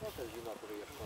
Ну, это жена приехала.